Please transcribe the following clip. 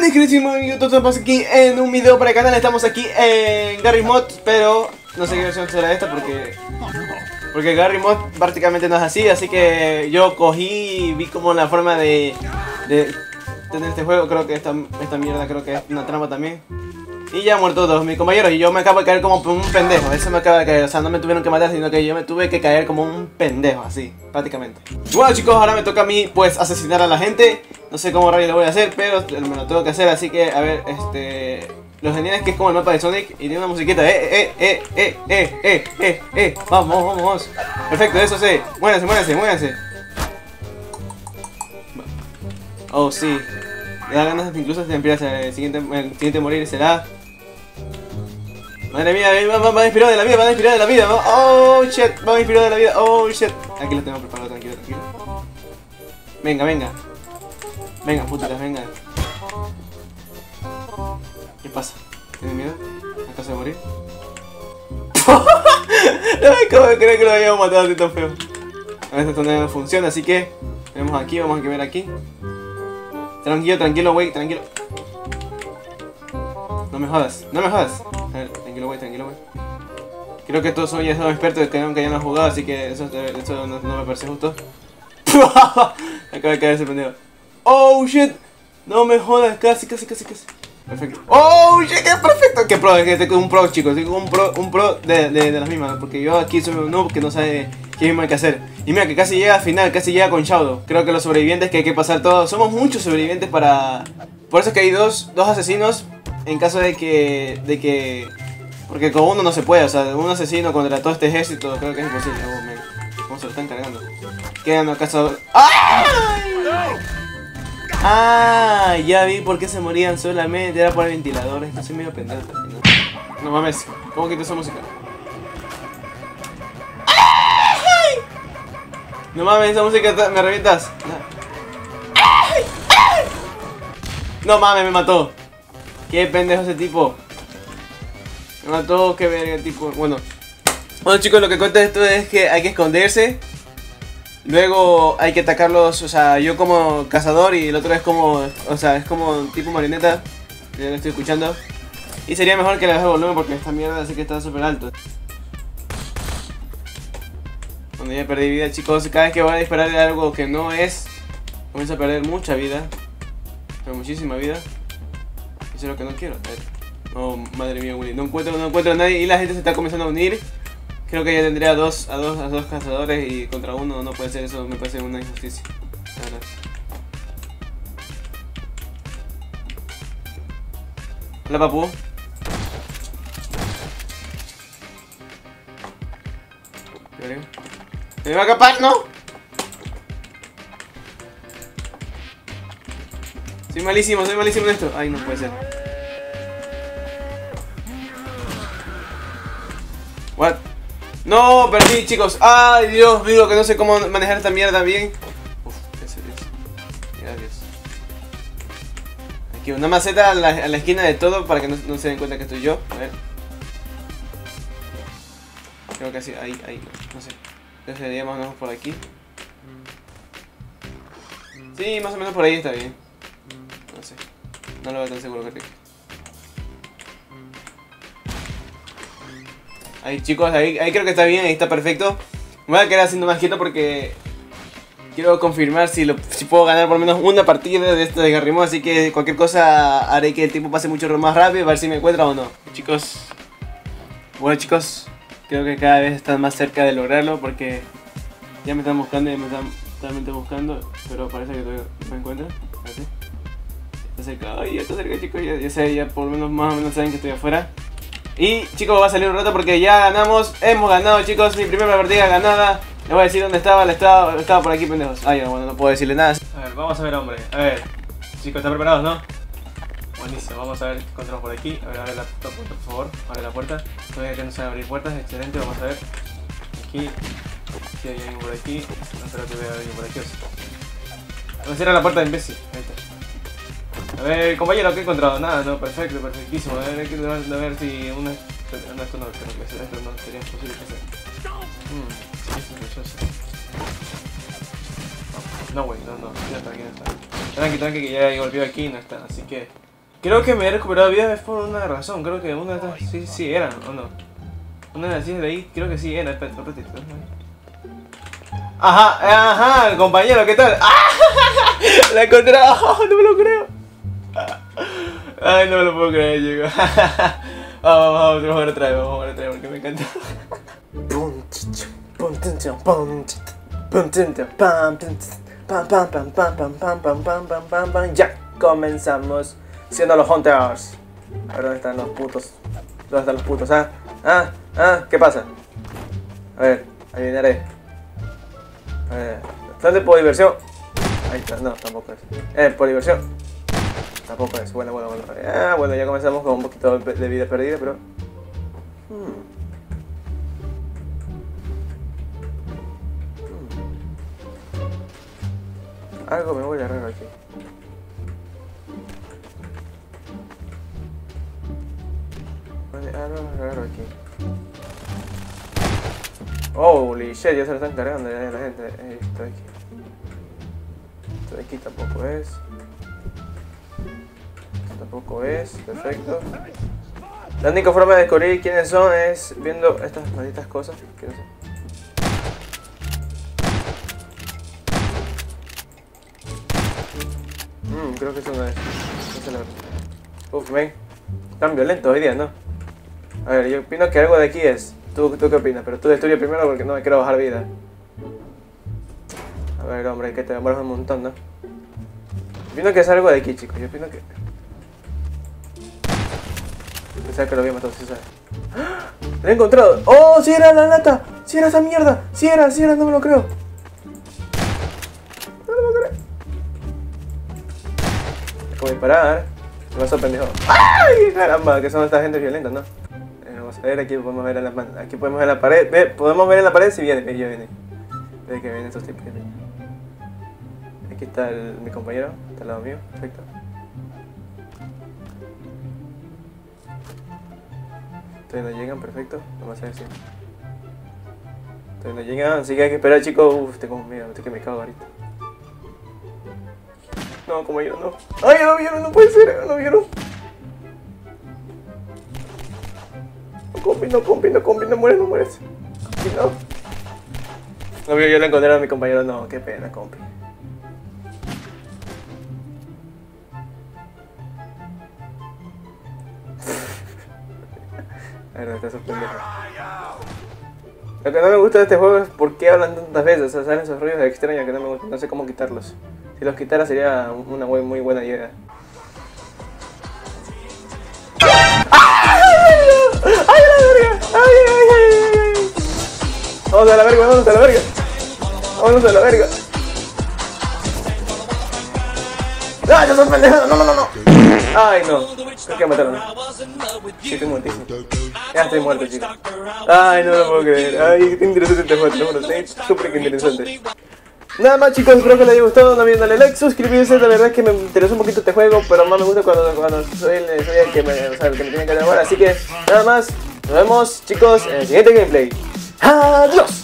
mis queridísimos YouTube, estamos aquí en un video para el canal, estamos aquí en Gary Mod, pero no sé qué versión será esta porque... Porque Gary Mod prácticamente no es así, así que yo cogí y vi como la forma de, de tener este juego, creo que esta, esta mierda creo que es una trampa también. Y ya muerto todos mis compañeros y yo me acabo de caer como un pendejo, eso me acaba de caer, o sea no me tuvieron que matar sino que yo me tuve que caer como un pendejo, así, prácticamente. Bueno chicos, ahora me toca a mí pues asesinar a la gente, no sé cómo rayos lo voy a hacer, pero me lo tengo que hacer, así que a ver, este... Lo genial es que es como el mapa de Sonic y tiene una musiquita. ¡Eh, eh, eh, eh, eh, eh, eh, eh! eh ¡Vamos, vamos, vamos! Perfecto, eso sí. Muéranse, muéranse, muéranse. Oh, sí. Le da ganas incluso de empezar El siguiente, el siguiente morir será... Madre mía, eh, me, me, inspirado de la vida, me ha inspirado de la vida. Oh, shit, me ha inspirado de la vida. Oh, shit. Aquí lo tengo preparado, tranquilo, tranquilo. Venga, venga. Venga, putitas, venga. ¿Qué pasa? ¿Tienes miedo? ¿Acaso de morir? ¿Cómo creer que lo habíamos matado así tan feo? A veces no funciona, así que... Vemos aquí, vamos a ver aquí. Tranquilo, tranquilo, wey, tranquilo. No me jodas, no me jodas. A ver, tranquilo, wey, tranquilo, wey. Creo que todos son ya son expertos que nunca hayan jugado, así que eso, eso no, no, me parece justo. Acaba de caer pendejo. Oh shit, no me jodas, casi, casi, casi, casi. Perfecto. ¡Oh, shit! ¡Qué perfecto! ¡Qué pro! Es que un pro, chicos. un pro, un pro de, de, las mismas. Porque yo aquí soy un noob que no sabe qué mismo hay que hacer. Y mira, que casi llega al final, casi llega con Shadow. Creo que los sobrevivientes que hay que pasar todos. Somos muchos sobrevivientes para. Por eso es que hay dos, dos asesinos. En caso de que. de que. Porque con uno no se puede. O sea, un asesino contra todo este ejército. Creo que es imposible. Oh, ¿Cómo se lo están cargando? Quedan acaso. ¡Ay! Ah, ya vi por qué se morían solamente. Era por el ventilador. Esto soy medio pendejo. ¿no? no mames. ¿Cómo quito esa música? ¡Ay! No mames, esa música me revientas. ¡Ay! ¡Ay! No mames, me mató. Qué pendejo ese tipo. Me mató, qué verga el tipo. Bueno. Bueno chicos, lo que cuenta esto es que hay que esconderse Luego hay que atacarlos, o sea, yo como cazador y el otro es como, o sea, es como tipo marioneta. Ya lo estoy escuchando. Y sería mejor que le baje el volumen porque esta mierda sé que está súper alto. Cuando ya perdí vida, chicos, cada vez que voy a disparar de algo que no es, comienzo a perder mucha vida. Muchísima vida. Eso es lo que no quiero. Oh, madre mía, Willy. No encuentro, no encuentro a nadie y la gente se está comenzando a unir. Creo que ya tendría dos, a, dos, a dos cazadores y contra uno no puede ser eso, me parece una injusticia. Hola papu. ¿Me va a capar? ¿No? Soy malísimo, soy malísimo en esto. Ay, no puede ser. No, perdí, chicos. Ay, Dios mío, que no sé cómo manejar esta mierda bien. Uf, Dios. Mira, Dios. Aquí una maceta a la, esquina de todo para que no, no, se den cuenta que estoy yo. A ver. Creo que así, ahí, ahí, no, sé. Entonces sería más o menos por aquí. Sí, más o menos por ahí está bien. No sé. No lo veo tan seguro que Ahí chicos, ahí, ahí creo que está bien, ahí está perfecto. Me voy a quedar haciendo más quieto porque quiero confirmar si, lo, si puedo ganar por lo menos una partida de esto de Garrimón. Así que cualquier cosa haré que el tiempo pase mucho más rápido, a ver si me encuentra o no. Chicos, bueno chicos, creo que cada vez están más cerca de lograrlo porque ya me están buscando y me están totalmente buscando, pero parece que me encuentran. Está cerca, ay, ya está cerca chicos, ya, ya sé, ya por lo menos más o menos saben que estoy afuera. Y chicos, va a salir un rato porque ya ganamos. Hemos ganado, chicos. Mi primera partida ganada. Les voy a decir dónde estaba. estaba, estaba por aquí, pendejos. Ay, bueno, no puedo decirle nada. A ver, vamos a ver, hombre. A ver. Chicos, ¿están preparados, no? Buenísimo, vamos a ver qué encontramos por aquí. A ver, abre la puerta, por favor. Abre la puerta. Todavía que no saben abrir puertas. Excelente, vamos a ver. Aquí. Si hay alguien por aquí. No espero que vea alguien por aquí. Vamos a cerrar la puerta imbécil. Ahí está. A ver, compañero, ¿qué he encontrado? Nada, no, perfecto, perfectísimo. A ver, hay que ver, si una... No, esto no que sea, esto no sería posible que sea. Sospechoso. No, güey, no, no, ya está, aquí no está. Tranqui, tranqui, que ya golpeó aquí y no está, así que... Creo que me he recuperado vida es por una razón. Creo que una de estas sí, sí eran, ¿o no? Una de las de ahí creo que sí era. Espera, un ratito. Ajá, ajá, compañero, ¿qué tal? ¡Ah! La encontré, oh, no me lo creo. Ay, no me lo puedo creer, chicos. Vamos, vamos, vamos a otra vez, vamos a ver otra vez porque me encanta. Ya comenzamos siendo los hunters. A ver dónde están los putos. ¿Dónde están los putos? Ah, ah, ah, ¿qué pasa? A ver, adivinaré. A ver, ¿dónde por diversión? Ahí está, no, tampoco es. Eh, por diversión. Tampoco es. Bueno, bueno, bueno. Ah, bueno, ya comenzamos con un poquito de vida perdida, pero. Hmm. Algo me voy a raro aquí. Algo raro aquí. Holy shit, ya se lo están cargando ya la gente. Esto aquí. Esto aquí tampoco es. Tampoco es. Perfecto. La única forma de descubrir quiénes son es viendo estas malditas cosas. Que no sé. Mmm, creo que eso no es. No sé la verdad. Uf, ven. Tan violento hoy día, ¿no? A ver, yo opino que algo de aquí es. ¿Tú, ¿Tú qué opinas? Pero tú destruye primero porque no me quiero bajar vida. A ver, hombre, que te demoras un montón, ¿no? Yo opino que es algo de aquí, chicos. Yo opino que... Pensaba que lo había matado, si sabes. ¡Ah! ¡Lo he encontrado! ¡Oh, sí era la lata! ¡Sí era esa mierda! ¡Sí era, sí era! No me lo creo. No me lo creo. Voy a disparar. Me vas a pendejo. ¡Ay! Caramba, que son estas gente violenta, ¿no? a ver, aquí podemos ver en la, aquí podemos ver en la pared. Ve, podemos ver en la pared si viene, ya viene. Ve que vienen estos tipos. Aquí está el, mi compañero, está al lado mío, perfecto. Todavía no llegan, perfecto. Vamos a ver si. Todavía no llegan, así que hay que esperar, chicos. Uf, tengo miedo, estoy que me cago ahorita. No, como yo no. ¡Ay, no vieron! ¡No puede ser! ¡No vieron! Compi, no, compi, no, compi, no mueres, no mueres. Compi, no. Obvio, yo le encontré a mi compañero, no, qué pena, compi. Lo que no me gusta de este juego es por qué hablan tantas veces, o sea, salen esos ruidos extraños que no me gustan, no sé cómo quitarlos. Si los quitara sería una muy, buena idea. Vamos a la verga, vamos a la verga. Vamos a la verga. ¡Ah! No, no, no, no. Ay, no. Creo que mataron. Sí, estoy muertísimo. Ya estoy muerto, chicos. Ay, no lo puedo creer. Ay, qué interesante este juego, juro. Está súper interesante. Nada más chicos, espero que les haya gustado, no olviden darle like, suscribirse, de verdad es que me interesó un poquito este juego, pero más me gusta cuando, cuando soy, el, soy el que me, o que me tiene que dar así que nada más, nos vemos chicos en el siguiente gameplay. ¡Adiós!